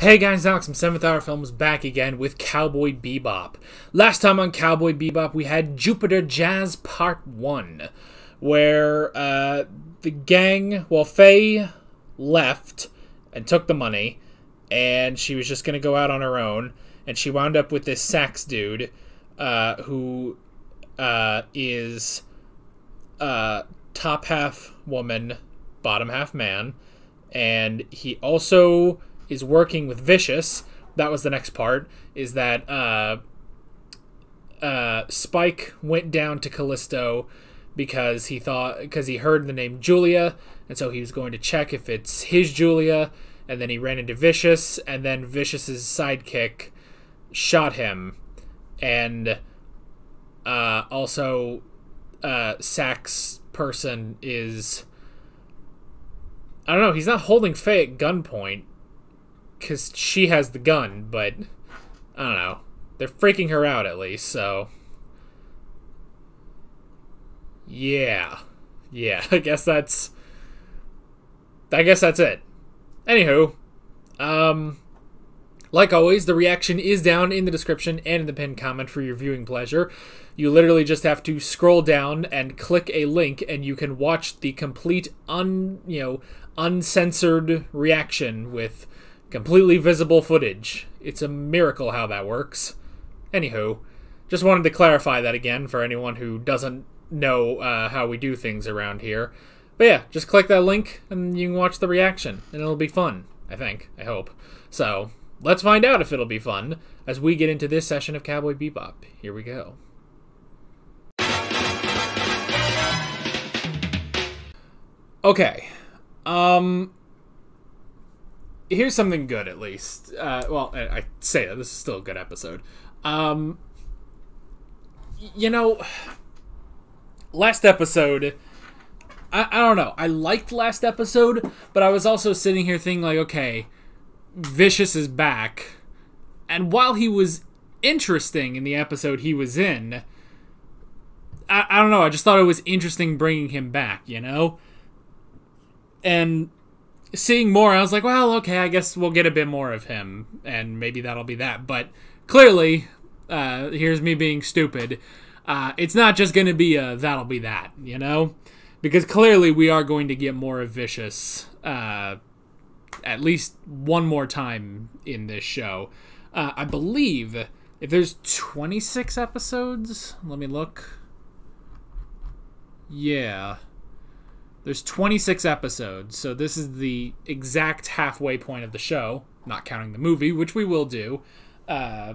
Hey guys, Alex from 7th Hour Films back again with Cowboy Bebop. Last time on Cowboy Bebop, we had Jupiter Jazz Part 1, where uh, the gang, well, Faye left and took the money, and she was just going to go out on her own, and she wound up with this sax dude uh, who uh, is uh, top half woman, bottom half man, and he also is working with Vicious. That was the next part. Is that uh, uh, Spike went down to Callisto because he thought because he heard the name Julia, and so he was going to check if it's his Julia. And then he ran into Vicious, and then Vicious's sidekick shot him, and uh, also uh, Sax person is. I don't know. He's not holding Faye at gunpoint because she has the gun, but I don't know. They're freaking her out at least, so. Yeah. Yeah, I guess that's. I guess that's it. Anywho, um, like always, the reaction is down in the description and in the pinned comment for your viewing pleasure. You literally just have to scroll down and click a link, and you can watch the complete un you know uncensored reaction with completely visible footage. It's a miracle how that works. Anywho, just wanted to clarify that again for anyone who doesn't know uh, how we do things around here. But yeah, just click that link and you can watch the reaction, and it'll be fun, I think, I hope. So, let's find out if it'll be fun as we get into this session of Cowboy Bebop. Here we go. Okay. Um, here's something good at least. Uh, well, I, say that this is still a good episode. Um, you know, last episode, I, I don't know. I liked last episode, but I was also sitting here thinking like, okay, Vicious is back, and while he was interesting in the episode he was in. I, I don't know. I just thought it was interesting bringing him back, you know? And seeing more, I was like, well, okay, I guess we'll get a bit more of him, and maybe that'll be that. But clearly, uh, here's me being stupid. Uh, it's not just going to be a that'll be that, you know? Because clearly we are going to get more of Vicious uh, at least one more time in this show. Uh, I believe if there's 26 episodes, let me look. Yeah. There's 26 episodes, so this is the exact halfway point of the show, not counting the movie, which we will do. Uh,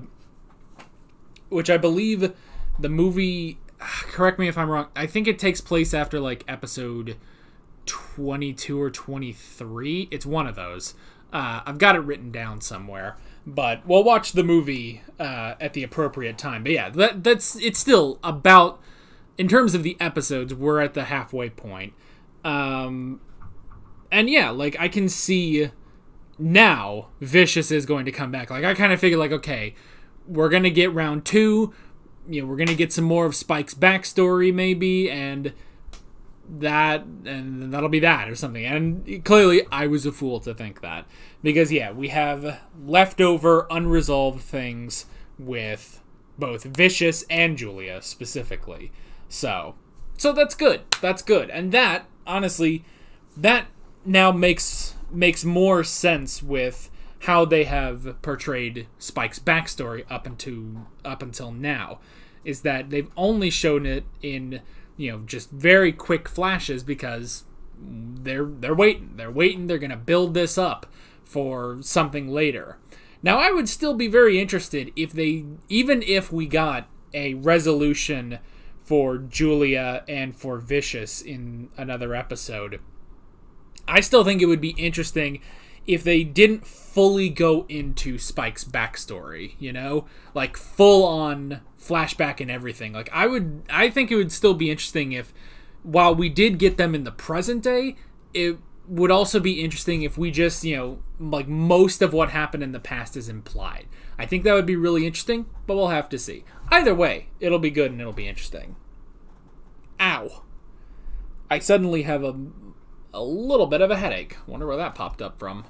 which I believe the movie. Correct me if I'm wrong. I think it takes place after like episode 22 or 23. It's one of those. Uh, I've got it written down somewhere, but we'll watch the movie uh, at the appropriate time. But yeah, that that's it's still about in terms of the episodes. We're at the halfway point. Um, and yeah, like I can see now Vicious is going to come back. Like I kind of figured, like okay, we're gonna get round two. You know, we're gonna get some more of Spike's backstory, maybe, and that, and that'll be that or something. And clearly, I was a fool to think that because yeah, we have leftover unresolved things with both Vicious and Julia specifically. So, so that's good. That's good, and that honestly, that now makes makes more sense with how they have portrayed Spike's backstory up until up until now. Is that they've only shown it in you know just very quick flashes because they're they're waiting they're waiting they're gonna build this up for something later. Now I would still be very interested if they even if we got a resolution for Julia and for Vicious in another episode. I still think it would be interesting if they didn't fully go into Spike's backstory, you know? Like full on flashback and everything. Like I would I think it would still be interesting if while we did get them in the present day, it would also be interesting if we just, you know, like most of what happened in the past is implied. I think that would be really interesting, but we'll have to see. Either way, it'll be good and it'll be interesting. Ow. I suddenly have a, a little bit of a headache. Wonder where that popped up from.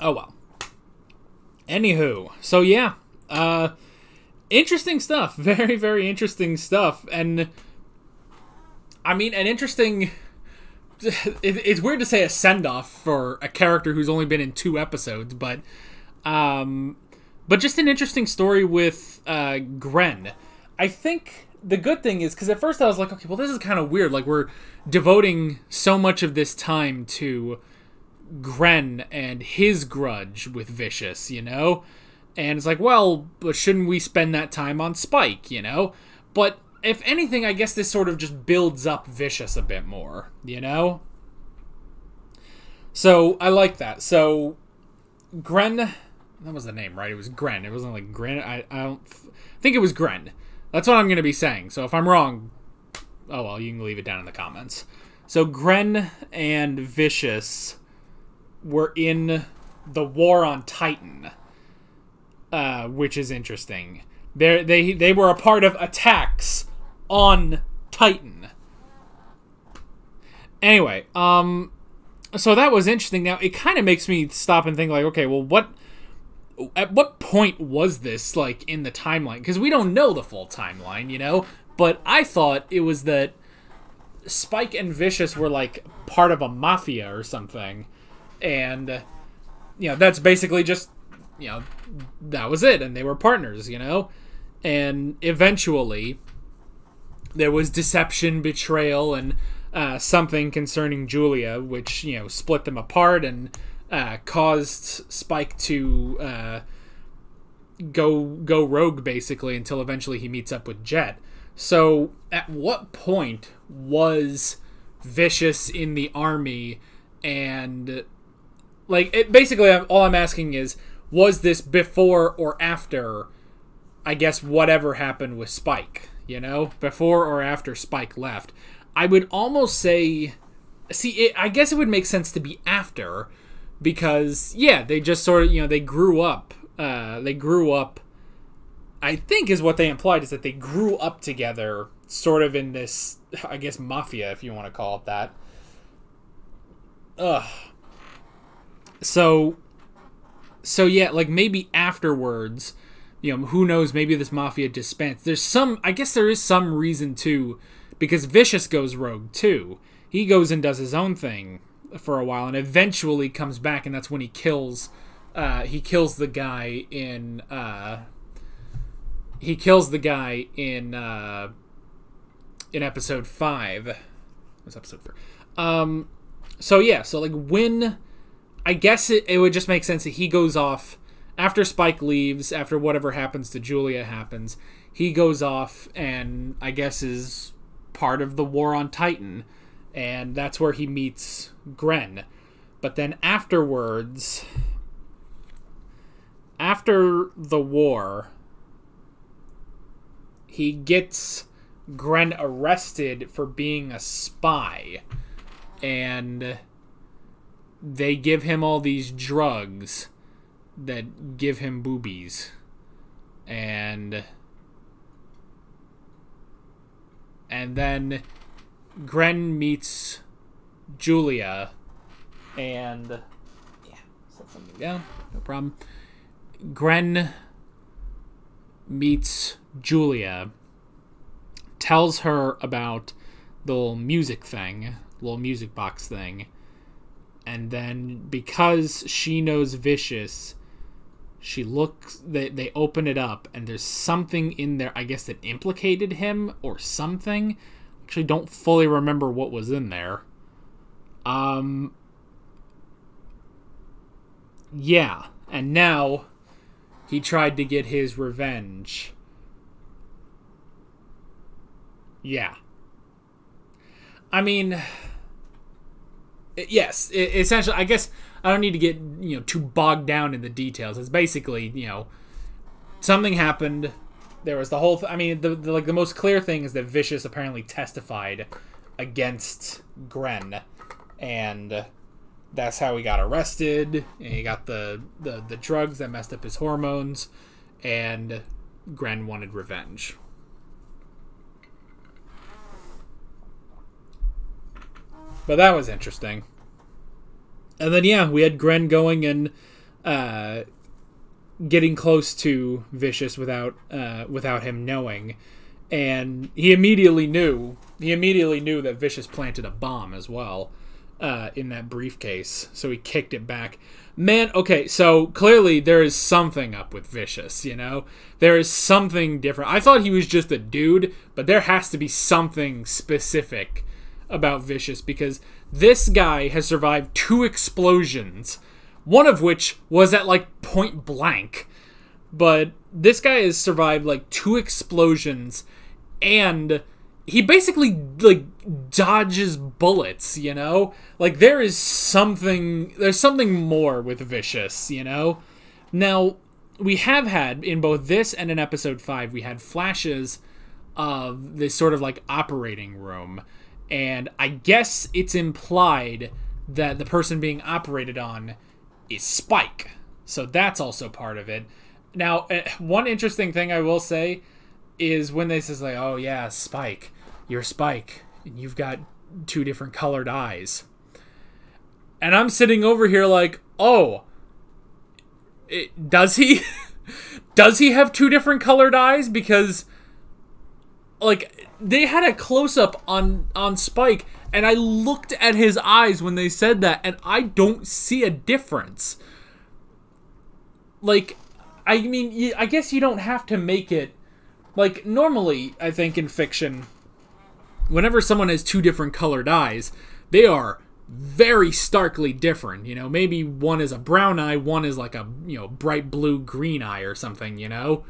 Oh well. Anywho, so yeah, uh, interesting stuff. Very, very interesting stuff. And I mean, an interesting. It, it's weird to say a send off for a character who's only been in two episodes, but, um, but just an interesting story with uh, Gren. I think the good thing is because at first I was like, okay, well, this is kind of weird. Like we're devoting so much of this time to Gren and his grudge with Vicious, you know? And it's like, well, but shouldn't we spend that time on Spike, you know? But if anything, I guess this sort of just builds up Vicious a bit more, you know? So I like that. So Gren, that was the name, right? It was Gren. It wasn't like Gren. I, I don't think it was Gren. That's what I'm going to be saying. So if I'm wrong, oh well, you can leave it down in the comments. So Gren and Vicious were in the war on Titan, uh, which is interesting. They they they were a part of attacks on Titan. Anyway, um, so that was interesting. Now it kind of makes me stop and think like, okay, well, what? At what point was this like in the timeline? Because we don't know the full timeline, you know. But I thought it was that Spike and Vicious were like part of a mafia or something and you know that's basically just you know that was it and they were partners you know and eventually there was deception betrayal and uh, something concerning julia which you know split them apart and uh, caused spike to uh, go go rogue basically until eventually he meets up with jet so at what point was vicious in the army and like, it, basically, all I'm asking is, was this before or after? I guess whatever happened with Spike, you know, before or after Spike left. I would almost say, see, it, I guess it would make sense to be after, because yeah, they just sort of, you know, they grew up. Uh, they grew up. I think is what they implied is that they grew up together, sort of in this, I guess, mafia, if you want to call it that. Ugh so so yeah like maybe afterwards you know who knows maybe this mafia disbanded there's some i guess there is some reason too because vicious goes rogue too he goes and does his own thing for a while and eventually comes back and that's when he kills uh he kills the guy in uh he kills the guy in uh in episode five what's episode four um so yeah so like when I guess it, it would just make sense that he goes off after Spike leaves, after whatever happens to Julia happens. He goes off and I guess is part of the war on Titan, and that's where he meets Gren. But then afterwards, after the war, he gets Gren arrested for being a spy. And they give him all these drugs that give him boobies and and then Gren meets Julia and yeah, set something down, no problem. Gren meets Julia, tells her about the little music thing, little music box thing, and then because she knows vicious she looks they, they open it up and there's something in there i guess that implicated him or something actually don't fully remember what was in there um yeah and now he tried to get his revenge yeah i mean yes, essentially, I guess I don't need to get you know too bogged down in the details. It's basically you know something happened. There was the whole. Th- I mean, the, the like the most clear thing is that Vicious apparently testified against Gren, and that's how he got arrested. And he got the, the the drugs that messed up his hormones, and Gren wanted revenge. But that was interesting. And then yeah, we had Gren going and uh, getting close to Vicious without uh, without him knowing, and he immediately knew he immediately knew that Vicious planted a bomb as well uh, in that briefcase, so he kicked it back. Man, okay, so clearly there is something up with Vicious, you know? There is something different. I thought he was just a dude, but there has to be something specific about Vicious because this guy has survived two explosions, one of which was at like point blank. But this guy has survived like two explosions and he basically like dodges bullets, you know? Like there is something there's something more with Vicious, you know? Now, we have had in both this and in episode 5 we had flashes of this sort of like operating room and I guess it's implied that the person being operated on is Spike. So that's also part of it. Now, eh, one interesting thing I will say is when they says like, "Oh yeah, Spike, you're Spike, and you've got two different colored eyes," and I'm sitting over here like, "Oh, it, does he? does he have two different colored eyes?" Because like they had a close up on on Spike, and I looked at his eyes when they said that, and I don't see a difference. Like, I mean, I guess you don't have to make it like normally. I think in fiction, whenever someone has two different colored eyes, they are very starkly different. You know, maybe one is a brown eye, one is like a you know bright blue green eye or something. You know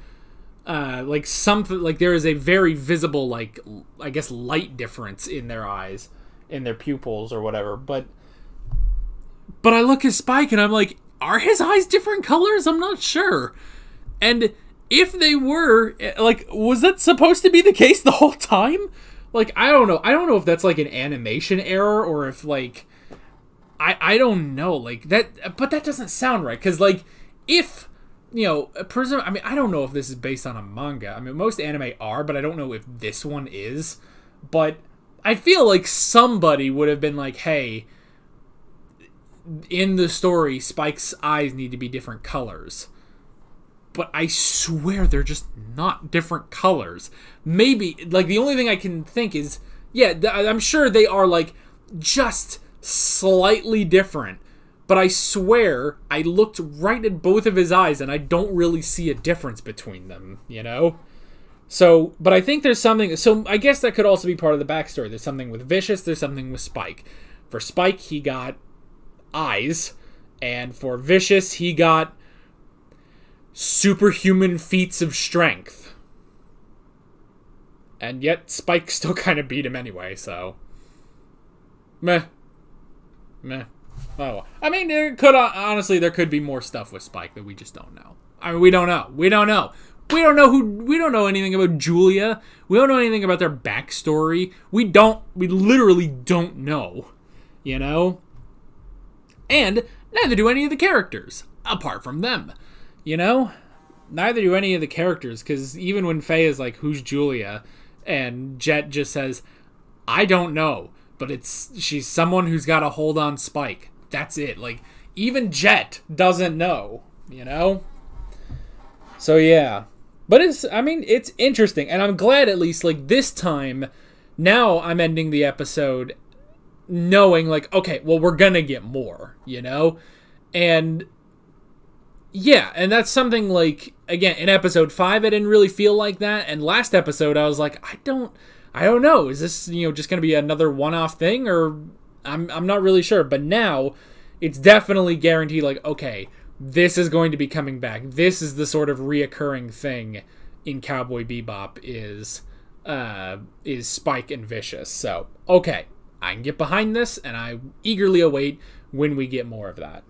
uh, like something like there is a very visible like I guess light difference in their eyes, in their pupils or whatever. But but I look at Spike and I'm like, are his eyes different colors? I'm not sure. And if they were, eh, like, was that supposed to be the case the whole time? Like, I don't know. I don't know if that's like an animation error or if like I I don't know. Like that, but that doesn't sound right because like if you know, Prism. I mean, I don't know if this is based on a manga. I mean, most anime are, but I don't know if this one is. But I feel like somebody would have been like, "Hey, in the story, Spike's eyes need to be different colors." But I swear they're just not different colors. Maybe like the only thing I can think is, yeah, I'm sure they are like just slightly different but I swear I looked right at both of his eyes and I don't really see a difference between them, you know? So, but I think there's something. So, I guess that could also be part of the backstory. There's something with Vicious, there's something with Spike. For Spike, he got eyes, and for Vicious, he got superhuman feats of strength. And yet, Spike still kind of beat him anyway, so. Meh. Meh. Oh, I mean, there could uh, honestly there could be more stuff with Spike that we just don't know. I mean, we don't know. We don't know. We don't know who. We don't know anything about Julia. We don't know anything about their backstory. We don't. We literally don't know. You know. And neither do any of the characters, apart from them. You know, neither do any of the characters, because even when Faye is like, "Who's Julia?" and Jet just says, "I don't know." But it's she's someone who's got a hold on Spike that's it. Like even Jet doesn't know, you know? So yeah. But it's I mean, it's interesting and I'm glad at least like this time now I'm ending the episode knowing like okay, well we're going to get more, you know? And yeah, and that's something like again, in episode 5 I didn't really feel like that and last episode I was like I don't I don't know. Is this, you know, just going to be another one-off thing or I'm I'm not really sure, but now it's definitely guaranteed. Like, okay, this is going to be coming back. This is the sort of reoccurring thing in Cowboy Bebop is uh, is Spike and Vicious. So okay, I can get behind this, and I eagerly await when we get more of that.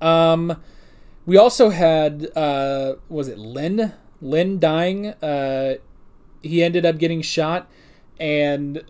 Um, we also had uh, was it Lin Lin dying? Uh, he ended up getting shot, and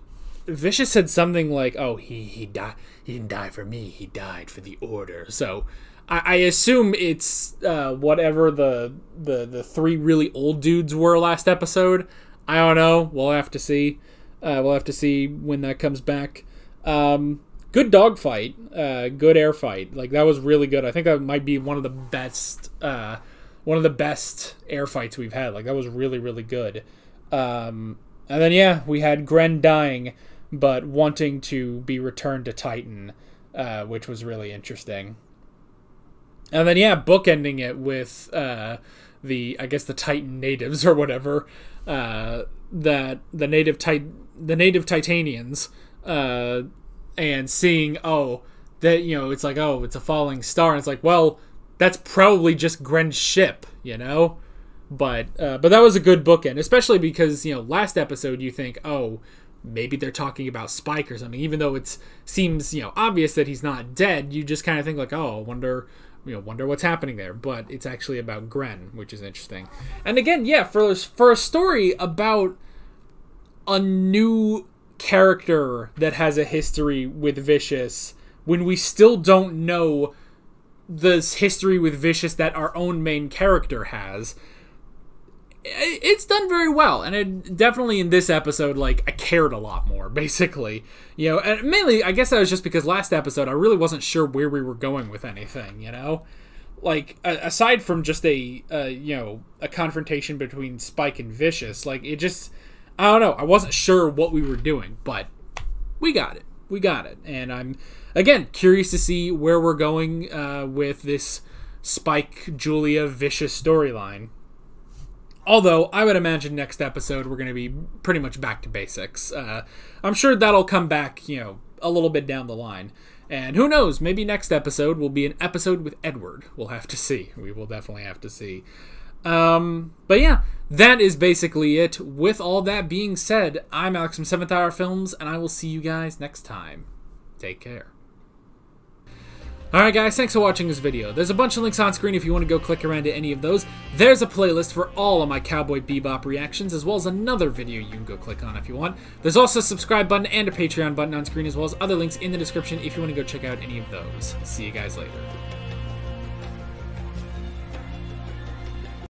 Vicious said something like, "Oh, he he died. He didn't die for me. He died for the order." So I, I assume it's uh, whatever the the the three really old dudes were last episode. I don't know. We'll have to see. Uh, we'll have to see when that comes back. Um, good dogfight, uh, good air fight. Like that was really good. I think that might be one of the best, uh, one of the best air fights we've had. Like that was really really good. Um, and then yeah, we had Gren dying, but wanting to be returned to Titan, uh, which was really interesting. And then yeah, bookending it with uh, the I guess the Titan natives or whatever uh, that the native tit- the native Titanians uh, and seeing oh that you know it's like oh it's a falling star and it's like well that's probably just Gren's ship you know but uh, but that was a good bookend especially because you know last episode you think oh maybe they're talking about Spike or something even though it seems you know obvious that he's not dead you just kind of think like oh wonder you know wonder what's happening there but it's actually about Gren which is interesting and again yeah for for a story about a new character that has a history with Vicious when we still don't know this history with Vicious that our own main character has. It's done very well, and it definitely in this episode, like I cared a lot more, basically, you know, and mainly I guess that was just because last episode I really wasn't sure where we were going with anything, you know, like aside from just a uh, you know a confrontation between Spike and Vicious, like it just I don't know. I wasn't sure what we were doing, but we got it. We got it. And I'm, again, curious to see where we're going uh, with this Spike Julia vicious storyline. Although, I would imagine next episode we're going to be pretty much back to basics. Uh, I'm sure that'll come back, you know, a little bit down the line. And who knows, maybe next episode will be an episode with Edward. We'll have to see. We will definitely have to see. Um, but yeah, that is basically it. With all that being said, I'm Alex from Seventh Hour Films, and I will see you guys next time. Take care. Alright guys, thanks for watching this video. There's a bunch of links on screen if you want to go click around to any of those. There's a playlist for all of my Cowboy Bebop reactions, as well as another video you can go click on if you want. There's also a subscribe button and a Patreon button on screen, as well as other links in the description if you want to go check out any of those. See you guys later.